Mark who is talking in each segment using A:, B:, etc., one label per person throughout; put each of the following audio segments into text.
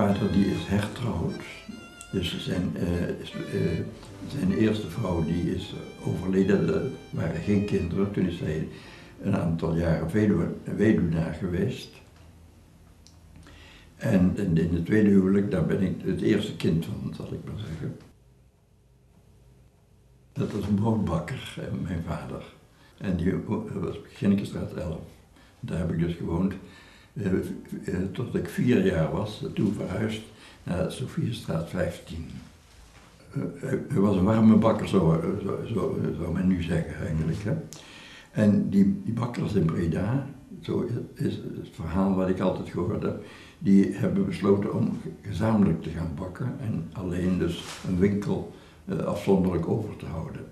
A: Vader die is hertrouwd. Dus zijn, eh, eh, zijn eerste vrouw die is overleden, er waren geen kinderen. Toen is hij een aantal jaren weduwnaar geweest. En in, in het tweede huwelijk, daar ben ik het eerste kind van, zal ik maar zeggen. Dat was een broodbakker, eh, mijn vader. En die was Ginnekenstraat 11. Daar heb ik dus gewoond eh, eh, tot ik vier jaar was. Toen verhuisd naar Sofiestraat 15. Eh, hij was een warme bakker, zo, zo, zo zou men nu zeggen eigenlijk. Hè. En die, die bakkers in Breda, zo is het verhaal wat ik altijd gehoord heb, die hebben besloten om gezamenlijk te gaan bakken en alleen dus een winkel eh, afzonderlijk over te houden.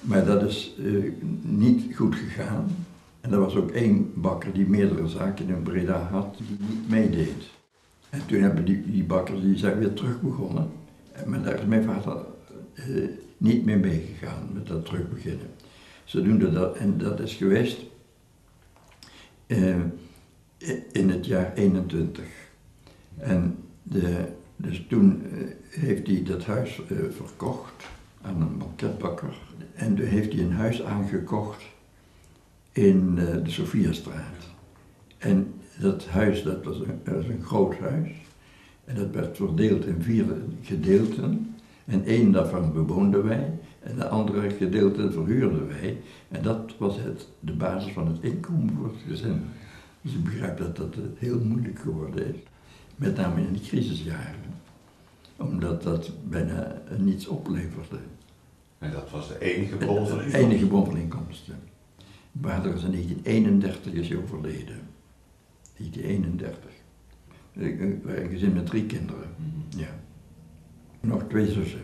A: Maar dat is eh, niet goed gegaan. En er was ook één bakker die meerdere zaken in Breda had, die niet meedeed. En toen hebben die, die bakkers die zijn weer terug begonnen. En Maar daar is mijn vader eh, niet mee meegegaan met dat terugbeginnen. Ze doen dat en dat is geweest eh, in het jaar 21. En de, dus toen eh, heeft hij dat huis verkocht aan een banketbakker. En toen heeft hij een huis aangekocht in eh, de Sophiastraat. En dat huis, dat was, een, dat was een groot huis. En dat werd verdeeld in vier gedeelten. En één daarvan bewoonden wij. En de andere gedeelte verhuurden wij. En dat was het, de basis van het inkomen voor het gezin. Dus ik begrijp dat dat heel moeilijk geworden is. Met name in de crisisjaren. Omdat dat bijna niets opleverde.
B: En dat was de enige bron van
A: De enige bron van inkomsten. Vader is in 1931 is hij overleden. 1931. Ik- een gezin met drie kinderen.
B: Mhm.
A: Ja. Nog twee zussen.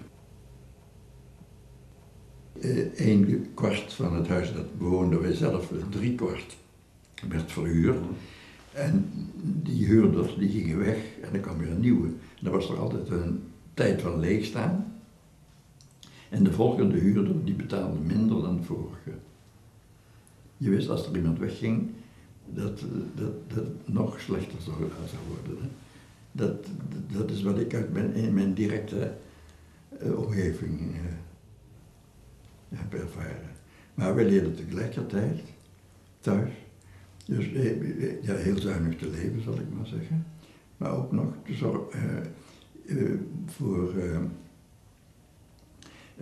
A: Eén kwart van het huis, dat bewoonden wij zelf, drie kwart, werd verhuurd. En die huurders die gingen weg en er kwam weer een nieuwe. En dan was er altijd een tijd van leegstaan. En de volgende huurder die betaalde minder dan de vorige. Je wist als er iemand wegging dat dat, nog slechter zou, zou worden. Hè. Dat, dat is wat ik uit mijn, in mijn directe eh, omgeving eh, heb ervaren. Maar we leerden tegelijkertijd thuis, dus eh, ja, heel zuinig te leven zal ik maar zeggen, maar ook nog te zorgen voor,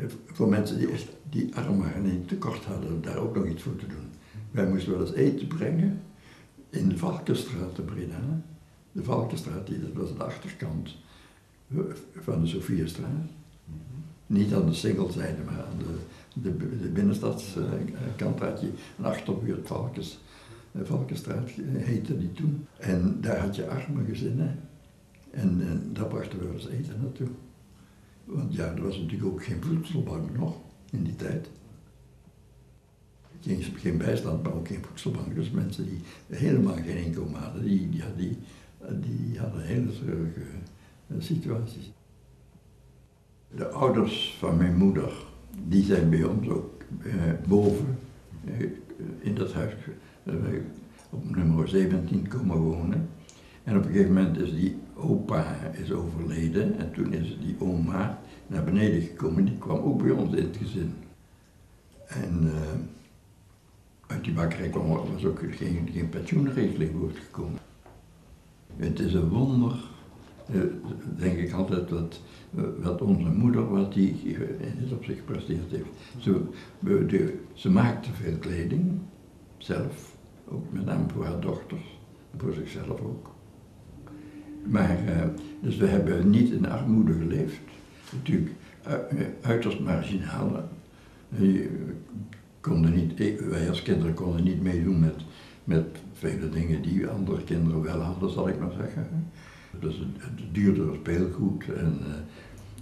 A: voor mensen die, die arm waren en tekort hadden, daar ook nog iets voor te doen. Wij moesten wel eens eten brengen in de Valkenstraat te Breda. De Valkenstraat, die, dat was de achterkant van de Sofiestraat. Niet aan de singelzijde, maar aan de, de, de binnenstadskant had je een achterbuurt Valkens, eh, Valkenstraat heette die toen. En daar had je arme gezinnen. En, en daar brachten we wel eens eten naartoe. Want ja, er was natuurlijk ook geen voedselbank nog in die tijd. Geen, geen bijstand, maar ook geen voedselbank. Dus mensen die helemaal geen inkomen hadden, die, die, die, hadden hele treurige eh, situaties. De ouders van mijn moeder, die zijn bij ons ook eh, boven eh, in dat huis op nummer 17 komen wonen. En op een gegeven moment is die opa is overleden en toen is die oma naar beneden gekomen. Die kwam ook bij ons in het gezin. En eh, uit die bakkerij kwam, was ook geen, geen pensioenregeling voortgekomen. Het is een wonder, eh, denk ik altijd, wat, wat onze moeder, wat die in dit opzicht gepresteerd heeft. Ze, de, maakte veel kleding, zelf, ook met name voor haar dochters, voor zichzelf ook. Maar, eh, dus we hebben niet in armoede geleefd. Natuurlijk, eh, uiterst marginaal. Eh, konden niet, ik- wij als kinderen konden niet meedoen met, met vele dingen die andere kinderen wel hadden, zal ik maar zeggen. Dus het, duurdere speelgoed en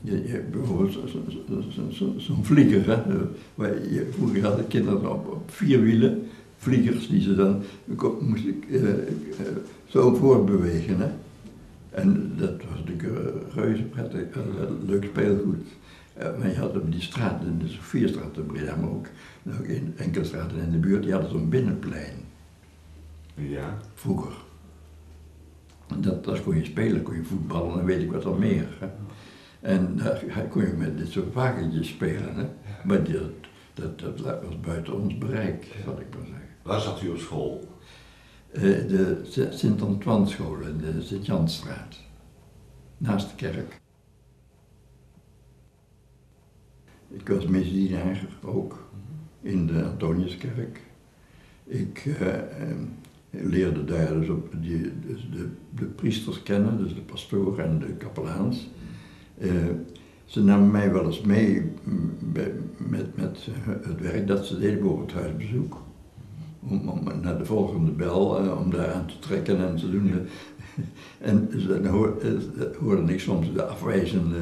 A: je, je, bijvoorbeeld zo- zo- zo- zo- zo'n vlieger. Hè, je, vroeger hadden kinderen op, op vier wielen, vliegers die ze dan ko- moest ik, eh, zo voorbewegen. Hè. En dat was natuurlijk eh, reuze prettig, eh, leuk speelgoed. Eh, maar je had op die straat, in de Sofiestraat in Breda, maar ook, ook in enkele straten in de buurt, die hadden zo'n binnenplein
B: Ja.
A: vroeger. Dat, dat kon je spelen, kon je voetballen en weet ik wat dan meer. Hè. En daar kon je met dit soort wagentjes spelen. Hè. Maar dat, dat, dat was buiten ons bereik, zal ik maar zeggen.
B: Waar zat u op school?
A: Uh, de Sint-Antoine-school in de Sint-Jansstraat. Naast de kerk. Ik was misdienaar ook in de Antoniuskerk. Ik uh, leerde daar dus, op die, dus de, de, priesters kennen, dus de pastoor en de kapelaans. Ze namen mij wel eens mee met, met het werk dat ze deden voor het huisbezoek. Om, naar de volgende bel, uh, om daar aan te trekken en te doen. en dan hoorde ik soms de afwijzende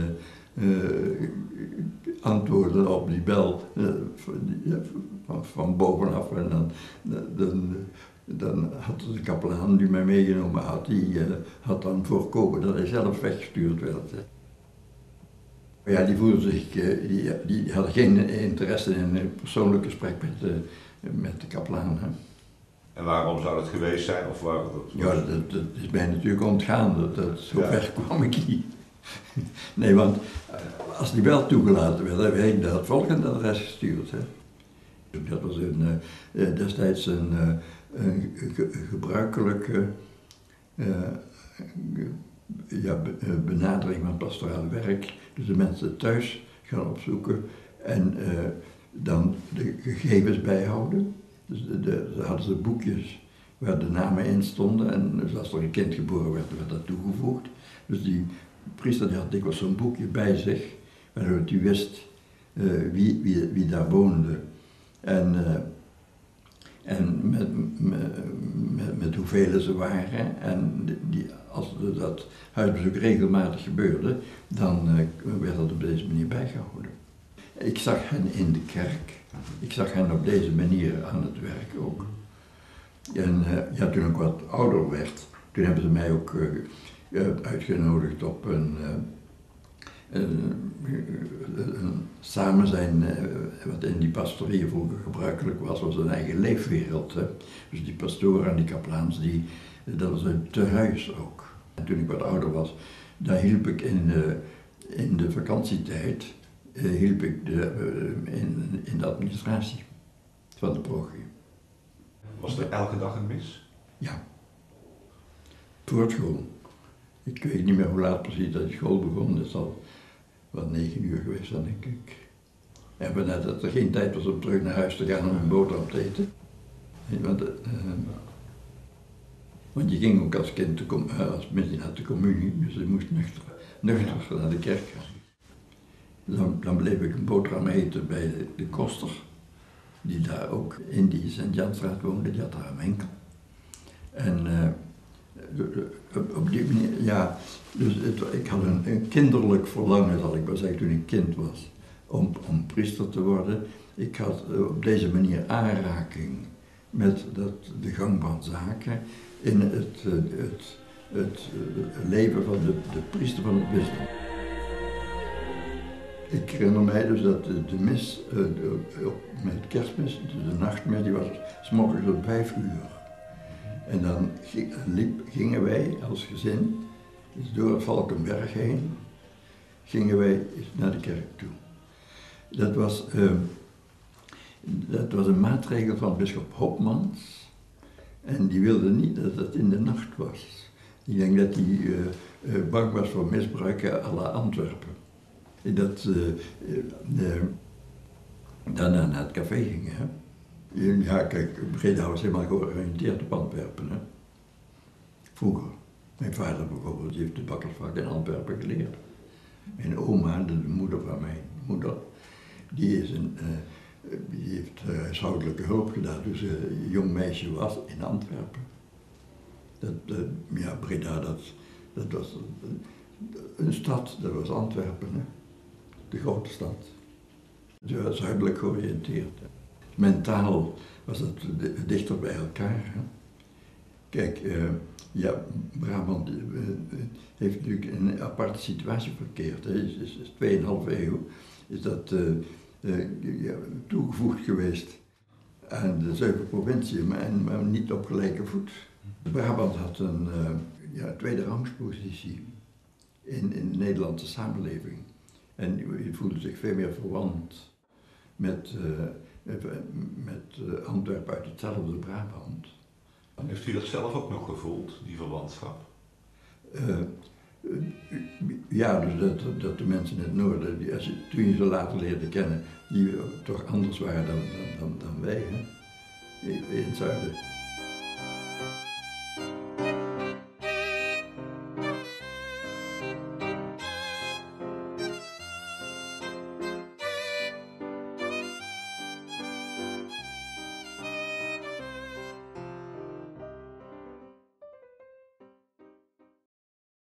A: antwoorden op die bel van, van, bovenaf. En dan, dan, had de kapelaan die mij meegenomen had, die uh, had dan voorkomen dat hij zelf weggestuurd werd. Ja, die voelde zich, uh, die, die hadden geen interesse in een persoonlijk gesprek met, de, met de kapelaan. Hè.
B: En waarom zou dat geweest zijn? Of waar, dat
A: Ja, dat, dat, is mij natuurlijk ontgaan, dat, dat, zo ja. ver kwam ik niet. nee, want als die wel toegelaten werd, heb ik naar het volgende adres gestuurd. Hè. Dat was een, uh, destijds een, een ge gebruikelijke uh, ja, benadering van pastoraal werk. Dus de mensen thuis gaan opzoeken en dan de gegevens bijhouden. Dus de, dan hadden ze boekjes waar de namen in stonden en dus als er een kind geboren werd, werd dat toegevoegd. Dus die priester die had dikwijls zo'n boekje bij zich, waardoor hij wist uh, wie, wie, wie daar woonde. En, uh, en met, met, met, hoeveel ze waren. En die, als dat huisbezoek regelmatig gebeurde, dan uh, werd dat op deze manier bijgehouden. Ik zag hen in de kerk. Ik zag hen op deze manier aan het werk ook. En ja, toen ik wat ouder werd, toen hebben ze mij ook uitgenodigd op een, een, samen zijn, wat in die pastorieën vroeger gebruikelijk was, was een eigen leefwereld. Hè. Dus die pastoren en die kaplaans, die, dat was een tehuis ook. En toen ik wat ouder was, daar hielp ik in de, in de vakantietijd, hielp ik de, in, in de administratie van de parochie.
B: Was er elke dag een mis?
A: Ja. School. Ik weet niet meer hoe laat precies dat de school begon. Het zal wel negen uur geweest denk ik. En net dat er geen tijd was om terug naar huis te gaan om een boterham te eten. Want, uh, want je ging ook als kind te als mensen naar de communie, dus je moest nuchter, nuchter naar de kerk gaan. Dan, dan bleef ik een boterham eten bij de, koster, die daar ook in die Sint-Janstraat woonde, die had daar een winkel. En uh, op die manier, ja. Dus ik had een, kinderlijk verlangen, zal ik maar zeggen, toen ik kind was, om, om priester te worden. Ik had eh, op deze manier aanraking met dat, de gang van zaken in het, eh, het, het, het leven van de, de priester van het bisdom. Ik herinner mij dus dat de, mis, uh, met kerstmis, de nachtmis, die was s morgens om vijf uur. En dan liep, gingen wij als gezin dus door Valkenberg heen, gingen wij naar de kerk toe. Dat was, uh, dat was een maatregel van bischop Hopmans. En die wilde niet dat het in de nacht was. Ik denk dat hij uh, uh, bang was voor misbruiken à la Antwerpen. Dat daarna naar het café gingen. Hè. Ja, kijk, Breda was helemaal georiënteerd op Antwerpen. Hè. Vroeger. Mijn vader bijvoorbeeld, heeft de bakkersvak in Antwerpen geleerd. Mijn oma, de moeder van mijn moeder, die, is een, die heeft huishoudelijke hulp gedaan toen ze een jong meisje was in Antwerpen. Dat, ja, Breda, dat, dat was een stad, dat was Antwerpen, hè. De grote stad. Zuidelijk georiënteerd. Hè mentaal was het dichter bij elkaar. Hè. Kijk, uh, ja, Brabant uh, heeft natuurlijk een aparte situatie verkeerd. Hè. Is, is, is 2,5 eeuw is dat toegevoegd geweest aan de zeven provinciën, maar, maar, niet op gelijke voet. Brabant had een, ja, tweede rangspositie in, in de Nederlandse samenleving. En je voelde zich veel meer verwant met, uh, met uh, Antwerpen uit hetzelfde Brabant.
B: Heeft u dat zelf ook nog gevoeld, die verwantschap? Uh,
A: ja, dus dat, dat de mensen in het noorden, die, als toen je ze later leerde kennen, die toch anders waren dan, dan, dan, dan wij hè? in het zuiden.